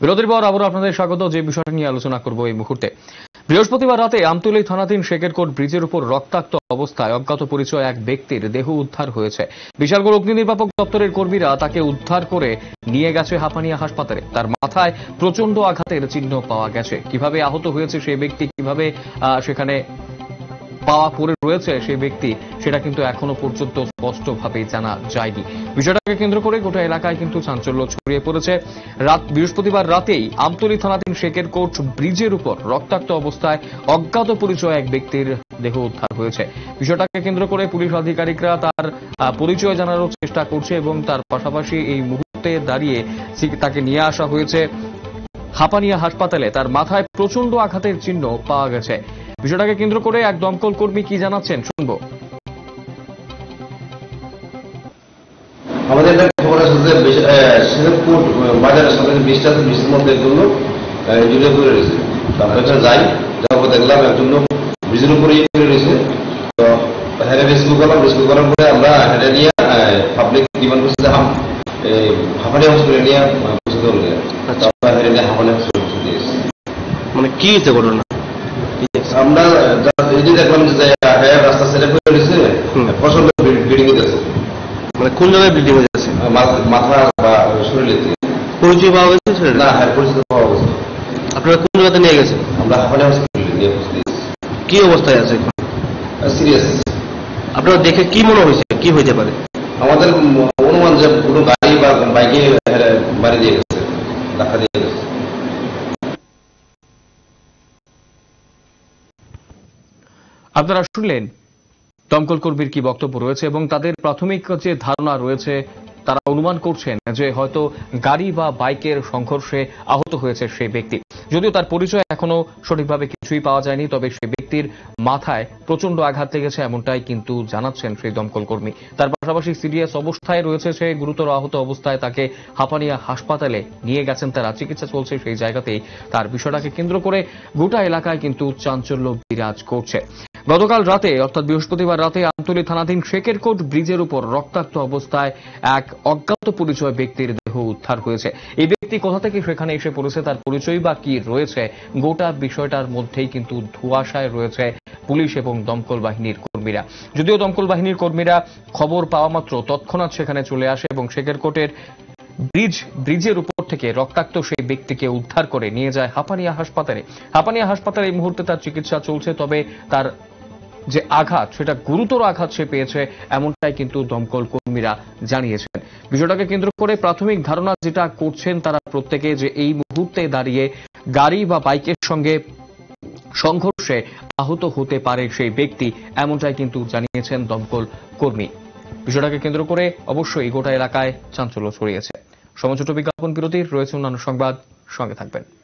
বিরতির পর আবার আপনাদের স্বাগত, যে বিষয়টা নিয়ে আলোচনা করব এই মুহূর্তে। বৃহস্পতিবার রাতে আমতুলি থানাধীন শেখেরকোট ব্রিজের উপর রক্তাক্ত অবস্থায় অজ্ঞাত পরিচয় এক ব্যক্তির দেহ উদ্ধার হয়েছে। বিশালগড় অগ্নি নির্বাপক দপ্তরের কর্মীরা তাকে উদ্ধার করে নিয়ে গেছে হাপানিয়া হাসপাতালে। তার মাথায় প্রচণ্ড আঘাতের চিহ্ন পাওয়া গেছে। কীভাবে আহত হয়েছে সেই ব্যক্তি, কীভাবে সেখানে পাওয়া পড়ে রয়েছে সেই ব্যক্তি, সেটা কিন্তু এখনও পর্যন্ত স্পষ্টভাবে জানা যায়নি। বিষয়টাকে কেন্দ্র করে গোটা এলাকায় কিন্তু চাঞ্চল্য ছড়িয়ে পড়েছে। রাত, বৃহস্পতিবার রাতেই আমতলী থানাধীন শেখের কোট ব্রিজের উপর রক্তাক্ত অবস্থায় অজ্ঞাত পরিচয় এক ব্যক্তির দেহ উদ্ধার হয়েছে। বিষয়টাকে কেন্দ্র করে পুলিশ আধিকারিকরা তার পরিচয় জানারও চেষ্টা করছে এবং তার পাশাপাশি এই মুহূর্তে দাঁড়িয়ে তাকে নিয়ে আসা হয়েছে। হাপানিয়া হাসপাতালে তার মাথায় প্রচণ্ড আঘাতের চিহ্ন পাওয়া গেছে। বিষয়টাকে কেন্দ্র করে এক দমকল কর্মী কি জানাচ্ছেন শুনব। আমাদের খবর শেরপুর বাজারের সাথে আছে বৃষ্টির মধ্যে জড়িয়ে পড়ে রয়েছে। তো আমরা এখানে যাই দেখলাম একজন লোক উপরে পড়ে রয়েছে। তো রেস্কিউ করলাম রেস্কিউ করার পরে আমরা হ্যাঁ নিয়ে পাবলিক ডিমান্ড করছে যে হাম- হাফানি হসপিটালে নিয়ে পৌঁছতে আমরা হ্যাঁ নিয়ে হাফানি হসপিটালে মানে কি হয়েছে ঘটনা? আমরা যে দেখলাম যে হ্যাঁ রাস্তা ছেড়ে পড়ে রয়েছে। প্রচণ্ড ব্লিডিং হইতেছে মানে কোন জায়গায় বিল্ডিং যাচ্ছে? মাথা বা শরীরে পরিচয় পাওয়া গেছে না হ্যাঁ পরিচিত পাওয়া গেছে। আপনারা কোন জায়গাতে নিয়ে গেছেন? আমরা হাফানি হসপিটালে নিয়ে কি অবস্থায় আছে এখন? সিরিয়াস আপনারা দেখে কি মনে হয়েছে? কি হইতে পারে? আমাদের অনুমান যে কোনো গাড়ি বা বাইকে বাড়ি দিয়ে গেছে ধাক্কা দিয়ে। আপনারা শুনলেন দমকল কর্মীর কি বক্তব্য রয়েছে এবং তাদের প্রাথমিক যে ধারণা রয়েছে, তারা অনুমান করছেন যে হয়তো গাড়ি বা বাইকের সংঘর্ষে আহত হয়েছে সেই ব্যক্তি। যদিও তার পরিচয় এখনও সঠিকভাবে কিছুই পাওয়া যায়নি, তবে সেই ব্যক্তির মাথায় প্রচণ্ড আঘাত লেগেছে এমনটাই কিন্তু জানাচ্ছেন সেই দমকল কর্মী। তার পাশাপাশি সিরিয়াস অবস্থায় রয়েছে সে, গুরুতর আহত অবস্থায় তাকে হাপানিয়া হাসপাতালে নিয়ে গেছেন তারা। চিকিৎসা চলছে সেই জায়গাতেই। তার বিষয়টাকে কেন্দ্র করে গোটা এলাকায় কিন্তু চাঞ্চল্য বিরাজ করছে। গতকাল রাতে, অর্থাৎ বৃহস্পতিবার রাতে আমতলী থানাধীন শেকেরকোট ব্রিজের উপর রক্তাক্ত অবস্থায় এক অজ্ঞাত পরিচয় ব্যক্তির দেহ উদ্ধার হয়েছে। এই ব্যক্তি কোথা থেকে সেখানে এসে পড়েছে, তার পরিচয় বা কি রয়েছে, গোটা বিষয়টার মধ্যেই কিন্তু ধোঁয়াশায় রয়েছে পুলিশ এবং দমকল বাহিনীর কর্মীরা। যদিও দমকল বাহিনীর কর্মীরা খবর পাওয়া মাত্র তৎক্ষণাৎ সেখানে চলে আসে এবং শেকেরকোটের ব্রিজ, ব্রিজের উপর থেকে রক্তাক্ত সেই ব্যক্তিকে উদ্ধার করে নিয়ে যায় হাপানিয়া হাসপাতালে। হাপানিয়া হাসপাতালে এই মুহূর্তে তার চিকিৎসা চলছে, তবে তার যে আঘাত, সেটা গুরুতর আঘাত সে পেয়েছে, এমনটাই কিন্তু দমকল কর্মীরা জানিয়েছেন। বিষয়টাকে কেন্দ্র করে প্রাথমিক ধারণা যেটা করছেন তারা প্রত্যেকে যে এই মুহূর্তে দাঁড়িয়ে গাড়ি বা বাইকের সঙ্গে সংঘর্ষে আহত হতে পারে সেই ব্যক্তি, এমনটাই কিন্তু জানিয়েছেন দমকল কর্মী। বিষয়টাকে কেন্দ্র করে অবশ্যই গোটা এলাকায় চাঞ্চল্য ছড়িয়েছে। সময় ছোট বিজ্ঞাপন বিরতির রয়েছে অন্যান্য সংবাদ। সঙ্গে থাকবেন।